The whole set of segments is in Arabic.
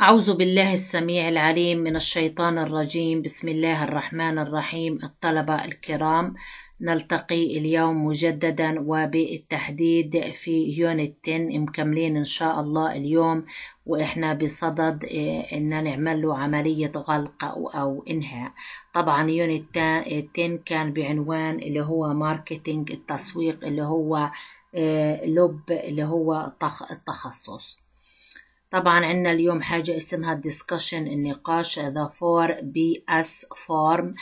أعوذ بالله السميع العليم من الشيطان الرجيم. بسم الله الرحمن الرحيم. الطلبة الكرام نلتقي اليوم مجددا وبالتحديد في unit 10 مكملين إن شاء الله اليوم. وإحنا بصدد إن نعمل له عملية غلق أو, إنهاء. طبعا unit 10 كان بعنوان اللي هو marketing التسويق اللي هو لب اللي هو التخصص. طبعا عندنا اليوم حاجة اسمها ال discussion النقاش the four Ps form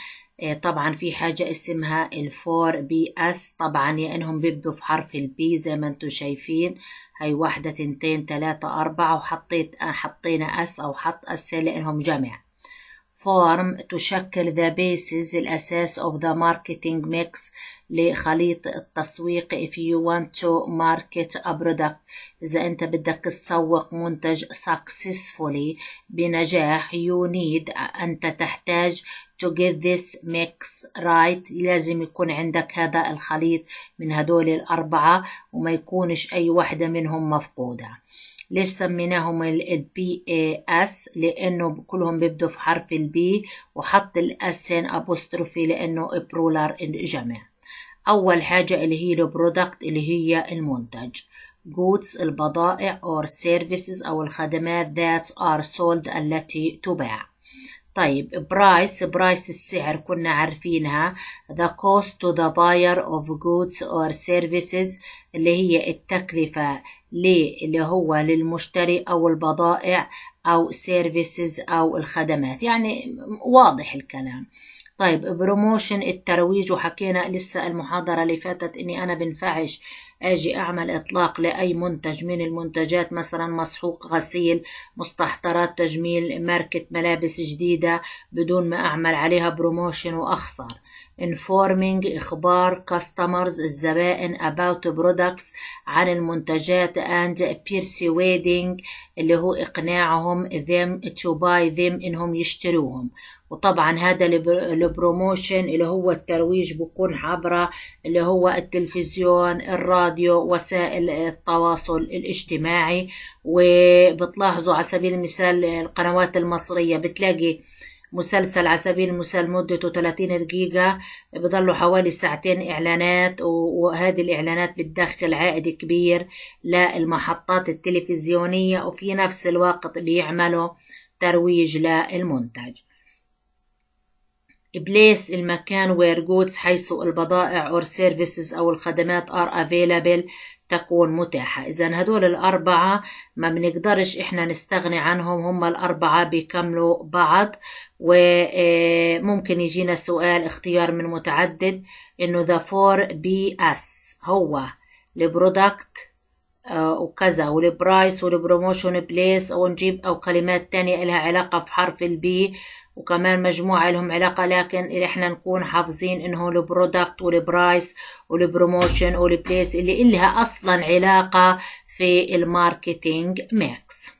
طبعا في حاجة اسمها ال four Ps طبعا يا إنهم بيبدوا في حرف ال P زي ما أنتم شايفين. هاي واحدة تنتين تلاتة أربعة وحطيت حطينا s أو حط s لأنهم جمع. form تشكل the basis الأساس of the marketing mix لخليط التسويق. If you want to market a product إذا أنت بدك تسوق منتج successfully بنجاح you need أنت تحتاج to get this mix right. لازم يكون عندك هذا الخليط من هدول الأربعة وما يكونش أي واحدة منهم مفقودة. ليش سميناهم ال Ps لأنه كلهم بيبدوا في حرف البي وحط ال s ين apostrophe لأنه plural الجمع أول حاجة اللي هي ال product اللي هي المنتج. Goods البضائع or services أو الخدمات that are sold التي تباع. طيب price price السعر كنا عارفينها. The cost to the buyer of goods or services اللي هي التكلفة اللي هو للمشتري أو البضائع أو services أو الخدمات. يعني واضح الكلام. طيب promotion الترويج وحكينا لسه المحاضرة اللي فاتت إني أنا بنفعش أجي أعمل إطلاق لأي منتج من المنتجات مثلا مسحوق غسيل مستحضرات تجميل ماركة ملابس جديدة بدون ما أعمل عليها promotion وأخسر. Informing إخبار customers الزبائن about products عن المنتجات and persuading اللي هو إقناعهم them to buy them إنهم يشتروهم. وطبعا هذا ال promotion اللي هو الترويج بكون عبر اللي هو التلفزيون الراديو وسائل التواصل الاجتماعي وبتلاحظوا على سبيل المثال القنوات المصرية بتلاقي مسلسل على سبيل المثال مدته 30 دقيقة بضلوا حوالي ساعتين إعلانات وهذه الإعلانات بتدخل عائد كبير للمحطات التلفزيونية وفي نفس الوقت بيعملوا ترويج للمنتج بليس المكان where goods حيث البضائع or services أو الخدمات are available تكون متاحة. إذا هدول الأربعة ما بنقدرش إحنا نستغني عنهم هم الأربعة بيكملوا بعض. وممكن يجينا سؤال اختيار من متعدد إنه the four Ps هو ال product وكذا وال price وال promotion place ونجيب أو كلمات تانية لها علاقة بحرف البي وكمان مجموعة لهم علاقة لكن إحنا نكون حافظين إنه البرودكت والبرايس والبروموشن والبليس اللي إلها أصلا علاقة في ال marketing mix.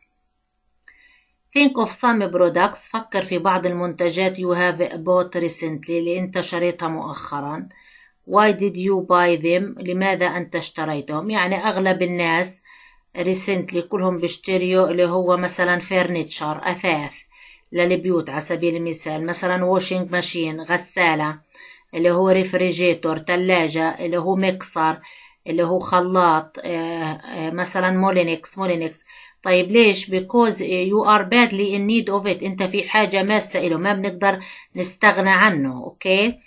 Think of some products فكر في بعض المنتجات you have bought recently اللي أنت شريتها مؤخرا. Why did you buy them لماذا أنت اشتريتهم؟ يعني أغلب الناس recently كلهم بيشتريوا اللي هو مثلا furniture أثاث. للبيوت على سبيل المثال. مثلا washing machine غسالة اللي هو refrigerator تلاجة اللي هو ميكسر اللي هو خلاط مثلا مولينكس مولينكس طيب ليش؟ because you are badly in need of it. انت في حاجة ماسة له ما بنقدر نستغنى عنه okay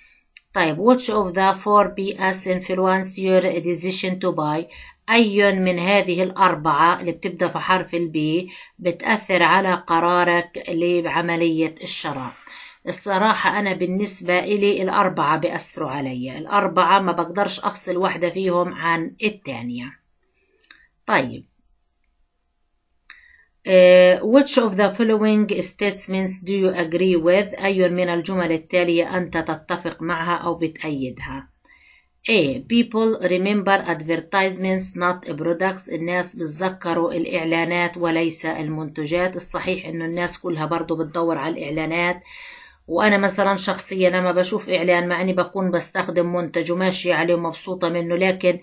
طيب which of the four Ps influence your decision to buy أي من هذه الأربعة اللي بتبدأ في حرف البي بتأثر على قرارك لعملية الشراء؟ الصراحة أنا بالنسبة إلي الأربعة بأثروا علي. الأربعة ما بقدرش أفصل واحدة فيهم عن التانية. طيب Uh, which of the following statements do you agree with? أي من الجمل التالية أنت تتفق معها أو بتأيدها. A. People remember advertisements not products. الناس بتذكروا الإعلانات وليس المنتجات. الصحيح إنه الناس كلها برضو بتدور على الإعلانات. وأنا مثلا شخصيا لما بشوف إعلان مع إني بكون بستخدم منتج وماشية عليه ومبسوطة منه لكن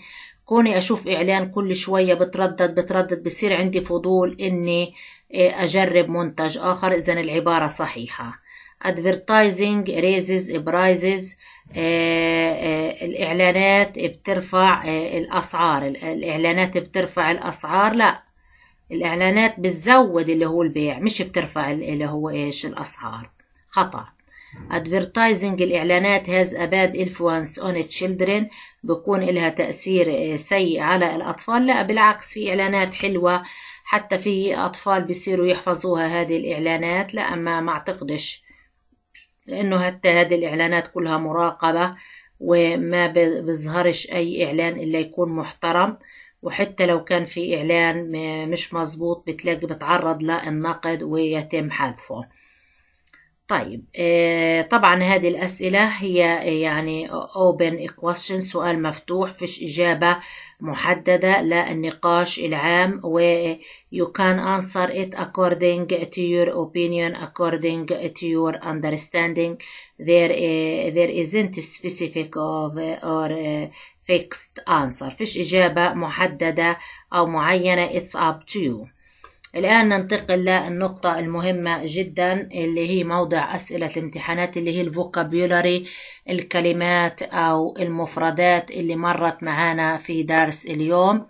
كوني أشوف إعلان كل شوية بتردد بتردد بصير عندي فضول إني أجرب منتج آخر. إذا العبارة صحيحة. Advertising raises prices. الإعلانات بترفع الأسعار. الإعلانات بترفع الأسعار؟ لا. الإعلانات بتزود اللي هو البيع مش بترفع اللي هو إيش الأسعار. خطأ. Advertising الإعلانات has a bad influence on children. بكون لها تأثير سيء على الأطفال. لا بالعكس في إعلانات حلوة. حتى في أطفال بيصيروا يحفظوها هذه الإعلانات. لا أما ما أعتقدش لأنه حتى هذه الإعلانات كلها مراقبة وما بيظهرش أي إعلان إلا يكون محترم. وحتى لو كان في إعلان مش مظبوط بتلاقي بتعرض للنقد ويتم حذفه. طيب طبعا هذه الأسئلة هي يعني open question سؤال مفتوح فيش إجابة محددة للنقاش العام و you can answer it according to your opinion according to your understanding there there isn't specific of or fixed answer فيش إجابة محددة أو معينة it's up to you الآن ننتقل للنقطة المهمة جدا اللي هي موضع أسئلة الامتحانات اللي هي الفوكابيولاري الكلمات أو المفردات اللي مرت معانا في درس اليوم.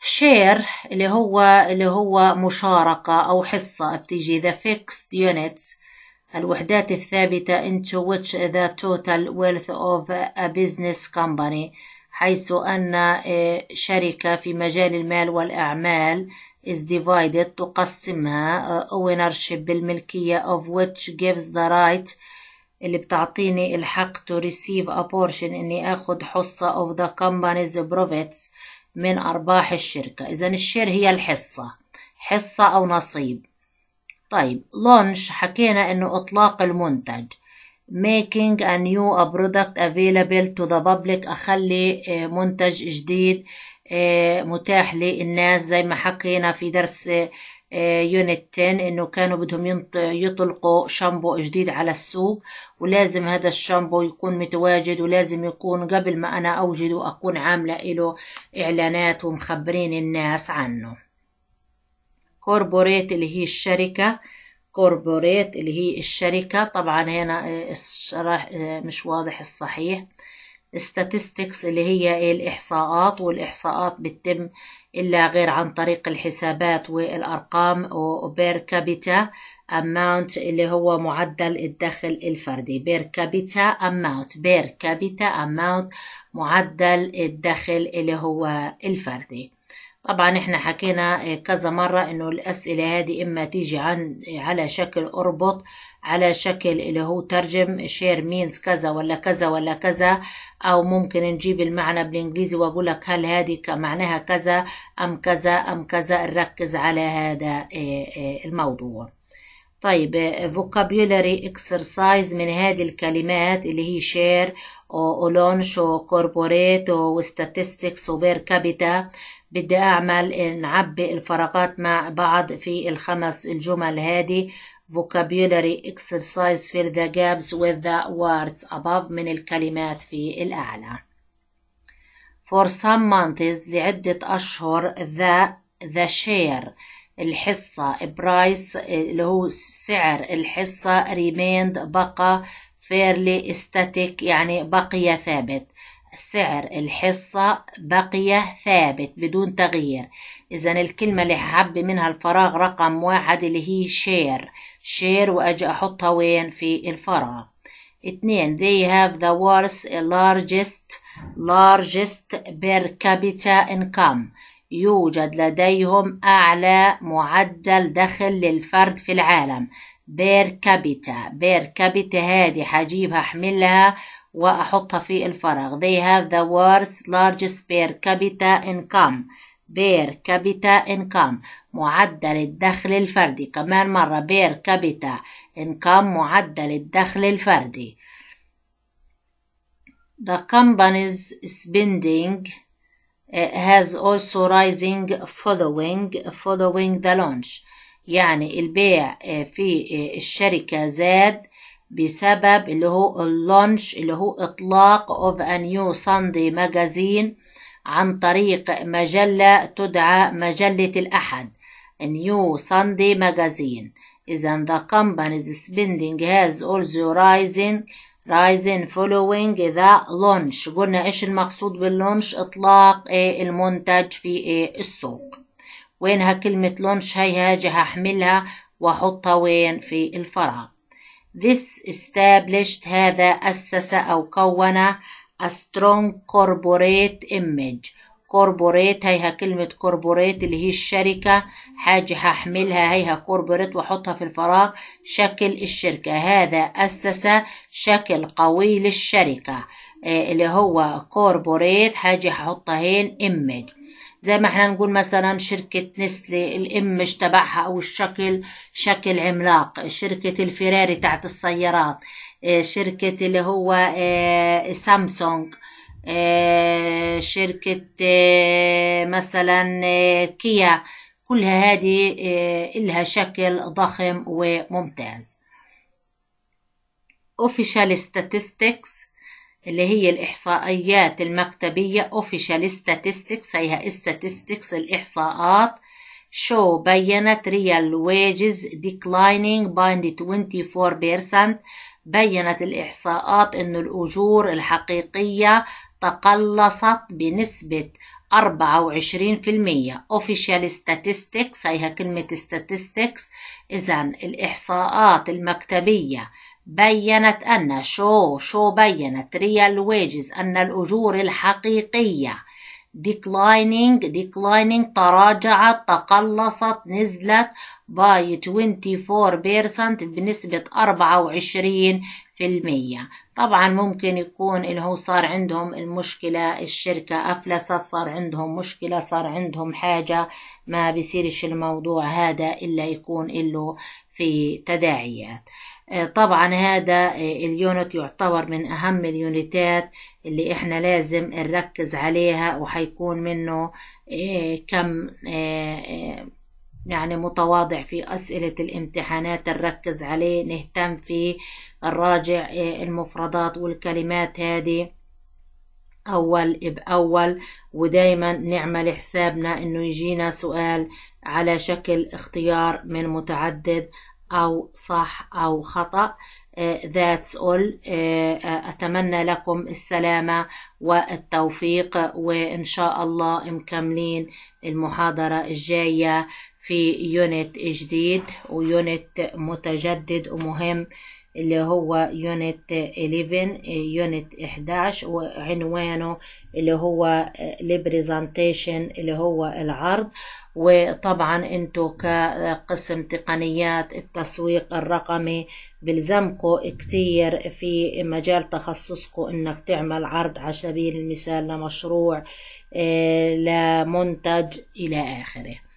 شير اللي هو اللي هو مشاركة أو حصة بتيجي the fixed units الوحدات الثابتة into which the total wealth of a business company حيث أن شركة في مجال المال والأعمال is divided تقسمها ownership بالملكية of which gives the right اللي بتعطيني الحق to receive a portion إني أخذ حصة of the company's profits من أرباح الشركة إذا الشير هي الحصة حصة أو نصيب طيب launch حكينا إنه إطلاق المنتج making a new product available to the public أخلي منتج جديد متاح للناس زي ما حكينا في درس unit 10 إنه كانوا بدهم يطلقوا شامبو جديد على السوق ولازم هذا الشامبو يكون متواجد ولازم يكون قبل ما أنا أوجده أكون عاملة له إعلانات ومخبرين الناس عنه. corporate اللي هي الشركة corporate اللي هي الشركة طبعا هنا الشرح مش واضح الصحيح. Statistics اللي هي الإحصاءات والإحصاءات بتتم إلا غير عن طريق الحسابات والأرقام و per capita amount اللي هو معدل الدخل الفردي. per capita amount per capita amount معدل الدخل اللي هو الفردي. طبعا إحنا حكينا كذا مرة إنه الأسئلة هذه إما تيجي عن على شكل أربط على شكل اللي هو ترجم share means كذا ولا كذا ولا كذا أو ممكن نجيب المعنى بالإنجليزي وأقول لك هل هذه معناها كذا أم كذا أم كذا نركز على هذا الموضوع. طيب vocabulary exercise من هذه الكلمات اللي هي share ولونش وكوربوريت وستاتستكس وبير كابيتا بدي أعمل نعبي الفراغات مع بعض في الخمس الجمل هذه. vocabulary exercise fill the gaps with the words above من الكلمات في الأعلى. For some months لعدة أشهر the the share. الحصة price اللي هو سعر الحصة remained بقى fairly static يعني بقي ثابت. سعر الحصة بقي ثابت بدون تغيير. إذا الكلمة اللي حنعبي منها الفراغ رقم واحد اللي هي share share وأجي أحطها وين؟ في الفراغ. اثنين they have the world's largest largest per capita income. يوجد لديهم أعلى معدل دخل للفرد في العالم. per capita. per capita هذه حجيبها أحملها وأحطها في الفراغ they have the world's largest per capita income. per capita income معدل الدخل الفردي. كمان مرة per capita انكم معدل الدخل الفردي. The company's spending has also rising following following the launch يعني البيع في الشركة زاد بسبب اللي هو اللونش اللي هو إطلاق of a new Sunday magazine عن طريق مجلة تدعى مجلة الأحد New Sunday Magazine إذا the company's spending has also risen rising following the launch. قلنا إيش المقصود باللونش إطلاق المنتج في السوق. وينها كلمة لونش هي هاجي هحملها وأحطها وين؟ في الفراغ This established هذا أسس أو كون a strong corporate image. corporate هيها كلمة corporate اللي هي الشركة. حاجة هحملها هيها corporate وأحطها في الفراغ. شكل الشركة. هذا أسس شكل قوي للشركة. اللي هو corporate حاجة هحطها هين image زي ما إحنا نقول مثلا شركة نستلي ال image تبعها أو الشكل شكل عملاق. شركة الفيراري تاعت السيارات. شركة اللي هو سامسونج. شركة مثلا كيا. كلها هذه إلها شكل ضخم وممتاز. Official statistics اللي هي الإحصائيات المكتبية. Official statistics هي statistics الإحصاءات. Show بينت. Real wages declining by 24% بينت الإحصاءات أن الأجور الحقيقية تقلصت بنسبة 24% official statistics هيها كلمة statistics. إذا الإحصاءات المكتبية بينت أن شو شو بينت؟ real wages أن الأجور الحقيقية. declining declining تراجعت تقلصت نزلت. By 24% بنسبة 24 في المية. طبعا ممكن يكون اللي هو صار عندهم المشكلة الشركة أفلست صار عندهم مشكلة صار عندهم حاجة ما بيصيرش الموضوع هذا إلا يكون له في تداعيات. طبعا هذا اليونت يعتبر من أهم اليونتات اللي إحنا لازم نركز عليها وحيكون منه كم يعني متواضع في أسئلة الامتحانات نركز عليه نهتم فيه نراجع المفردات والكلمات هذه. أول بأول ودايما نعمل حسابنا إنه يجينا سؤال على شكل اختيار من متعدد أو صح أو خطأ. that's all أتمنى لكم السلامة والتوفيق وإن شاء الله مكملين المحاضرة الجاية. في unit جديد و unit متجدد ومهم اللي هو unit 11 unit 11 وعنوانه اللي هو ال presentation اللي هو العرض. وطبعا انتو كقسم تقنيات التسويق الرقمي بلزمكم كتير في مجال تخصصكم إنك تعمل عرض على سبيل المثال لمشروع لمنتج إلى آخره.